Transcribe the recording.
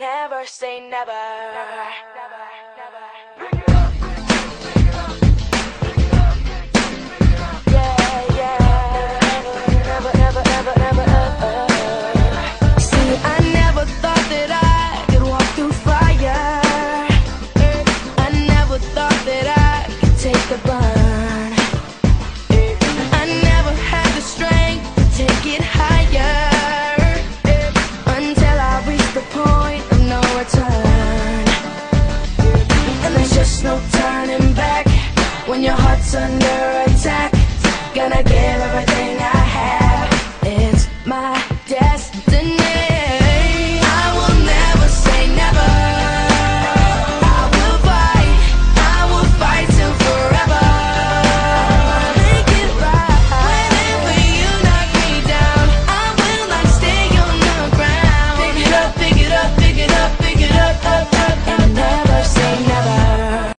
Never say never. never, never, never. When your heart's under attack Gonna give everything I have. It's my destiny.